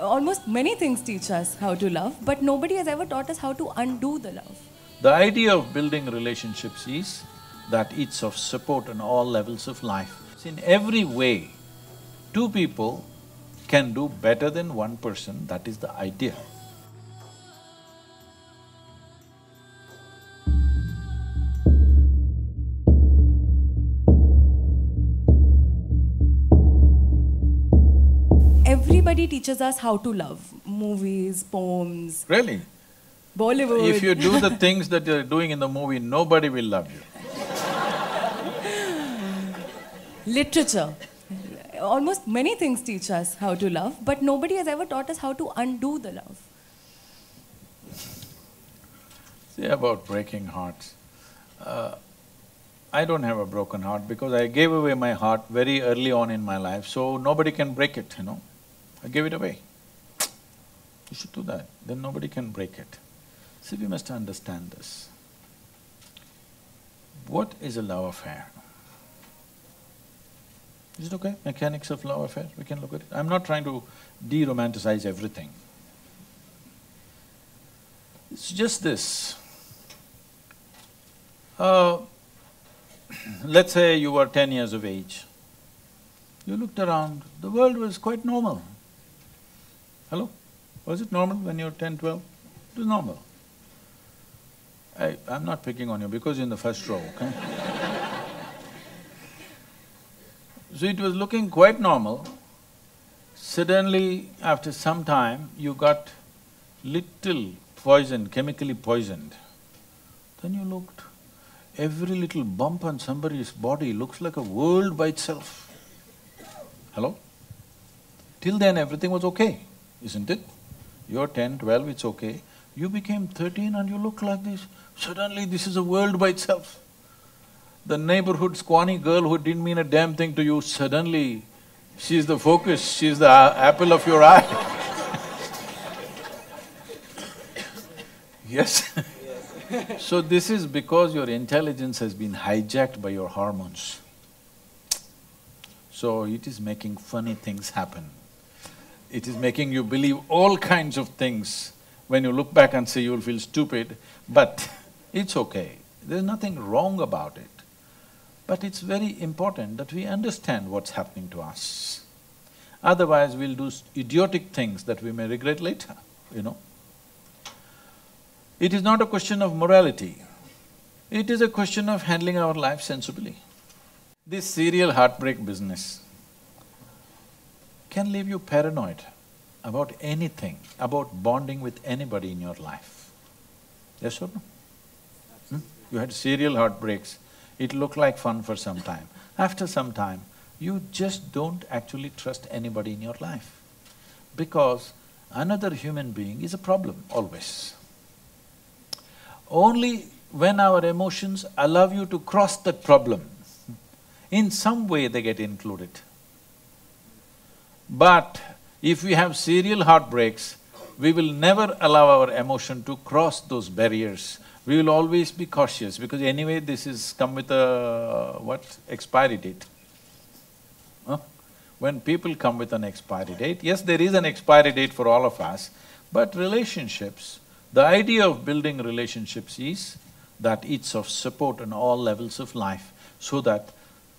Almost many things teach us how to love, but nobody has ever taught us how to undo the love. The idea of building relationships is that it's of support on all levels of life. In every way, two people can do better than one person, that is the idea. Everybody teaches us how to love. Movies, poems, Really? Bollywood. If you do the things that you're doing in the movie, nobody will love you. literature. Almost many things teach us how to love, but nobody has ever taught us how to undo the love. See about breaking hearts. Uh, I don't have a broken heart because I gave away my heart very early on in my life, so nobody can break it, you know. I gave it away. You should do that, then nobody can break it. See, we must understand this. What is a love affair? Is it okay? Mechanics of love affair, we can look at it. I'm not trying to de-romanticize everything. It's just this. Uh, let's say you were ten years of age. You looked around, the world was quite normal. Hello? Was it normal when you were ten, twelve? It was normal. I… I'm not picking on you because you're in the first row, okay? so it was looking quite normal. Suddenly, after some time, you got little poisoned, chemically poisoned. Then you looked, every little bump on somebody's body looks like a world by itself. Hello? Till then everything was okay, isn't it? You're ten, twelve, it's okay. You became thirteen and you look like this, suddenly this is a world by itself. The neighborhood squawny girl who didn't mean a damn thing to you, suddenly she's the focus, she's the apple of your eye. yes? So this is because your intelligence has been hijacked by your hormones. So it is making funny things happen. It is making you believe all kinds of things. When you look back and say you'll feel stupid, but it's okay. There's nothing wrong about it. But it's very important that we understand what's happening to us. Otherwise, we'll do idiotic things that we may regret later, you know. It is not a question of morality, it is a question of handling our life sensibly. This serial heartbreak business can leave you paranoid about anything, about bonding with anybody in your life. Yes or no? Hmm? You had serial heartbreaks, it looked like fun for some time. After some time, you just don't actually trust anybody in your life because another human being is a problem always. Only when our emotions allow you to cross that problem, in some way they get included. But if we have serial heartbreaks, we will never allow our emotion to cross those barriers. We will always be cautious because anyway this is come with a… what? Expiry date. Huh? When people come with an expiry date, yes, there is an expiry date for all of us, but relationships, the idea of building relationships is that it's of support on all levels of life, so that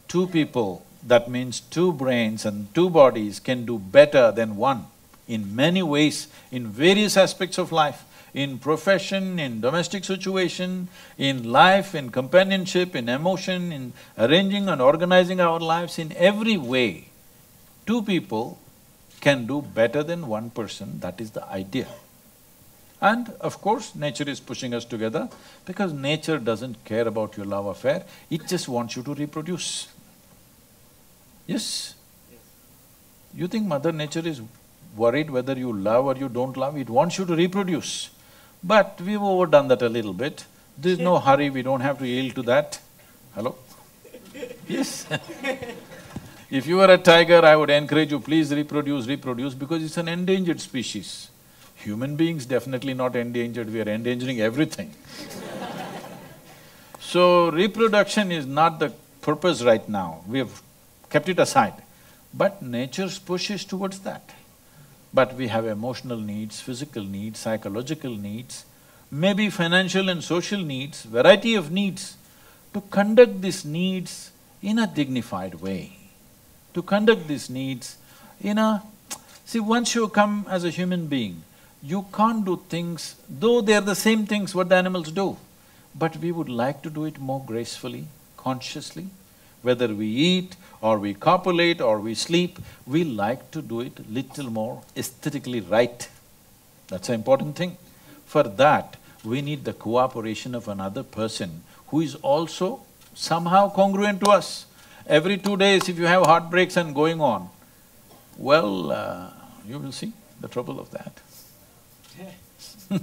two people, that means two brains and two bodies can do better than one in many ways, in various aspects of life, in profession, in domestic situation, in life, in companionship, in emotion, in arranging and organizing our lives, in every way, two people can do better than one person, that is the idea. And of course, nature is pushing us together because nature doesn't care about your love affair, it just wants you to reproduce. Yes? You think Mother Nature is worried whether you love or you don't love, it wants you to reproduce. But we've overdone that a little bit. There's no hurry, we don't have to yield to that. Hello? Yes. if you were a tiger, I would encourage you, please reproduce, reproduce, because it's an endangered species. Human beings definitely not endangered, we are endangering everything. so, reproduction is not the purpose right now, we have kept it aside. But nature's push is towards that. but we have emotional needs, physical needs, psychological needs, maybe financial and social needs, variety of needs, to conduct these needs in a dignified way, to conduct these needs in a… See, once you come as a human being, you can't do things, though they're the same things what the animals do, but we would like to do it more gracefully, consciously. Whether we eat or we copulate or we sleep, we like to do it little more aesthetically right. That's an important thing. For that, we need the cooperation of another person who is also somehow congruent to us. Every two days, if you have heartbreaks and going on, well, uh, you will see the trouble of that.